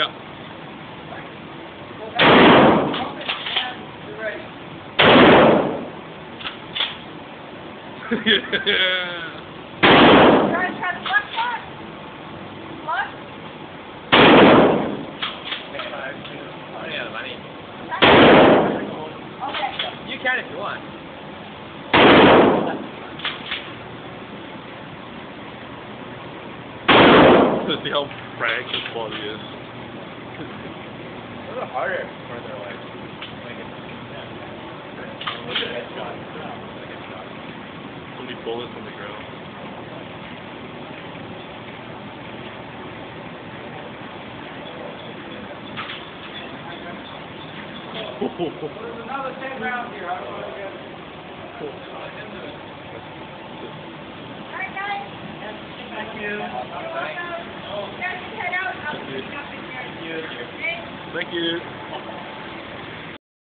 Yeah. yeah. Try to try the left foot. Left. Oh, yeah, the money. Okay. You can if you want. See how frank this quality is. A little harder for their like. like it- yeah. Look at headshot. Like headshot. So many bullets on the ground. There's another ten rounds here. I don't know if you guys- All right, guys. Thank you. Guys, head out. I'll pick you up in here. Thank you. Okay? Thank you.